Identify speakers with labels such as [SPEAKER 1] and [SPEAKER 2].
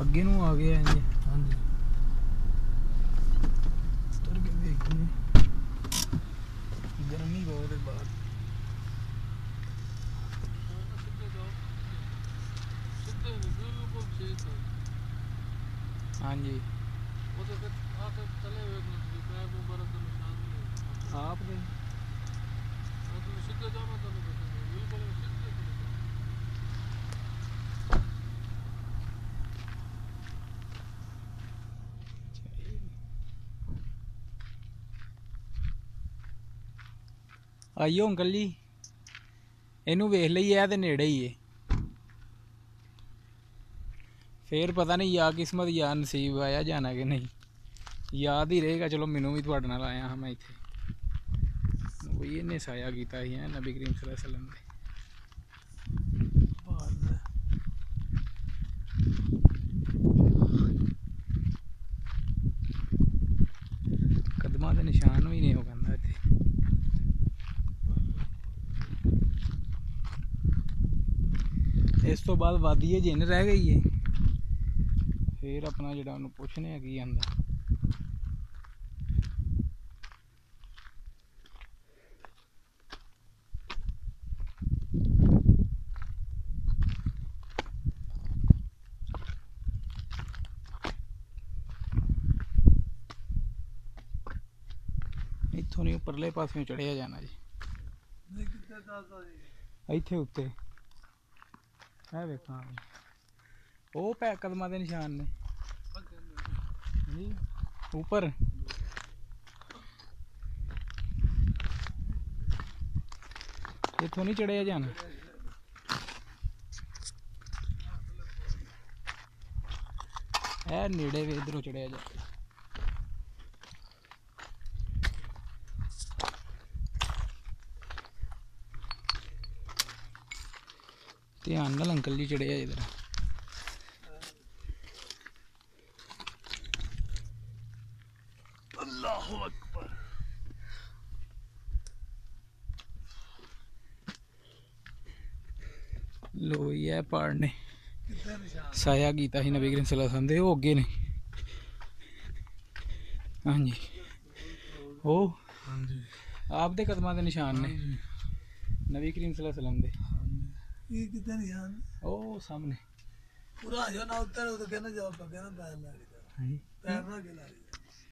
[SPEAKER 1] ਅੱਗੇ ਨੂੰ ਆ ਗਏ ਆ ਜੀ।
[SPEAKER 2] ਹਾਂਜੀ।
[SPEAKER 1] ਉਤਰ ਕੇ ਦੇਖਦੇ ਗਰਮੀ ਬਹੁਤ ਹੈ ਬਾਹਰ। ਹਾਂਜੀ।
[SPEAKER 2] ਉਹਦੇ ਫਿਰ ਆ ਕੇ ਚਲੇ ਹੋਏ ਨੇ ਪੈਰ ਨੂੰ ਬਰਫ ਦੇ ਨਿਸ਼ਾਨ
[SPEAKER 1] ਆਪ ਦੇ। ਆਈਓ ਅੰਕਲ। ਜੀ ਇਹਨੂੰ ਵੇਖ ਲਈ ਇਹ ਤੇ ਨੇੜੇ ਹੀ ਏ। ਫੇਰ ਪਤਾ ਨਹੀਂ ਯਾ ਕਿਸਮਤ ਯਾ ਨਸੀਬ ਆਇਆ ਜਾਣਾ ਕਿ ਨਹੀਂ। ਯਾਦ ਹੀ ਰਹੇਗਾ, ਚਲੋ ਮੈਨੂੰ ਵੀ ਤੁਹਾਡੇ ਨਾਲ ਆਇਆ ਹਾਂ ਮੈਂ ਇੱਥੇ। ਉਹ ਇਹਨੇ ਸਾਇਆ ਕੀਤਾ ਸੀ ਹੈਂ ਨਬੀ ਕਰੀਮ ਸੱਲੱਲਾਹੁ ਅਲੈਹਿ ਵਸੱਲਮ ਦੇ ਬਾਦ ਕਦਮਾਂ ਦੇ ਨਿਸ਼ਾਨ ਵੀ ਨੇ ਉਹ ਕਹਿੰਦਾ ਇੱਥੇ ਇਸ ਤੋਂ ਬਾਅਦ ਵਾਦੀ ਹੈ ਜਿੰਨ ਰਹਿ ਗਈ ਏ। ਫੇਰ ਆਪਣਾ ਜਿਹੜਾ ਉਹਨੂੰ ਪੁੱਛਨੇ ਆ ਕੀ ਆਂਦਾ। ਇੱਥੋਂ ਨਹੀਂ ਉੱਪਰਲੇ ਪਾਸਿਓਂ ਚੜਿਆ ਜਾਣਾ ਜੀ? ਇੱਥੇ ਉੱਤੇ। ਇਹ ਵੇਖਾਂ ਉਹ ਪੈ ਕਦਮਾਂ ਦੇ ਨਿਸ਼ਾਨ ਨੇ। ਜੀ ਉੱਪਰ। ਇੱਥੋਂ ਨਹੀਂ ਚੜਿਆ ਜਾਣਾ। ਇਹ ਨੇੜੇ ਵੀ ਇਧਰੋਂ ਚੜਿਆ ਜਾ। ਧਿਆਨ ਨਾਲ ਅੰਕਲ ਜੀ ਚੜਿਆ ਇਧਰ।
[SPEAKER 2] ਅੱਲਾਹੁ ਅਕਬਰ।
[SPEAKER 1] ਲੋ ਇਹ ਪਹਾੜ ਨੇ। ਸਾਇਆ ਕੀਤਾ ਸੀ ਨਬੀ ਕਰੀਮ ਸੱਲੱਲਾਹੁ ਅਲੈਹਿ ਵਸੱਲਮ ਦੇ ਉਹ ਅੱਗੇ ਨੇ। ਹਾਂਜੀ। ਉਹ
[SPEAKER 2] ਹਾਂਜੀ।
[SPEAKER 1] ਆਪ ਦੇ ਕਦਮਾਂ ਦੇ ਨਿਸ਼ਾਨ ਨੇ। ਨਬੀ ਕਰੀਮ ਵਸੱਲਮ ਦੇ।
[SPEAKER 2] ਇਹ ਕਿੱਥੇ ਨਿਸ਼ਾਨ
[SPEAKER 1] ਉਹ ਸਾਹਮਣੇ।
[SPEAKER 2] ਪੂਰਾ ਜੋ ਨਾ ਉੱਤਰ ਉਹ ਕਹਿੰਦਾ ਜਾਓ ਕਹਿੰਦਾ ਪੈਰ ਲਾ
[SPEAKER 1] ਹਾਂਜੀ।
[SPEAKER 2] ਪੈਰ ਨਾ ਕੇ ਲਾ ਕੇ ਜਾਓ